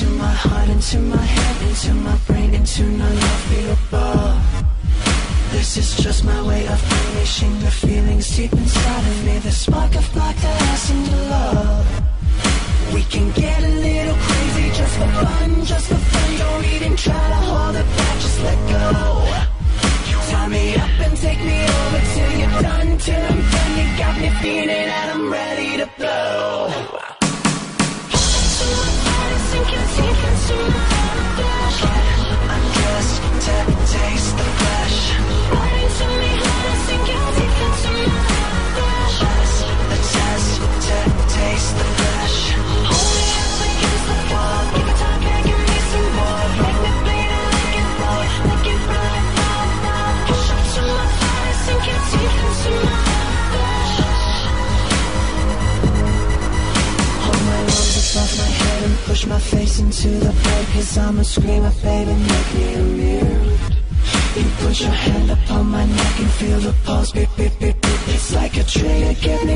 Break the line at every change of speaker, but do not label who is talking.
into my heart, into my head, into my brain, into none of me above. This is just my way of unleashing the feelings deep inside of me. The spark of black that has into love. We can get a little crazy just for fun, just for fun. Don't even try to hold it back, just let go. Tie me up and take me over till you're done, till I'm done. You got me feeling that I'm ready to blow. Undress, push my face into the bed Cause I'm a screamer, baby, make me immune You put your hand upon my neck and feel the pulse beat, beat, beat, beat It's like a trigger, get me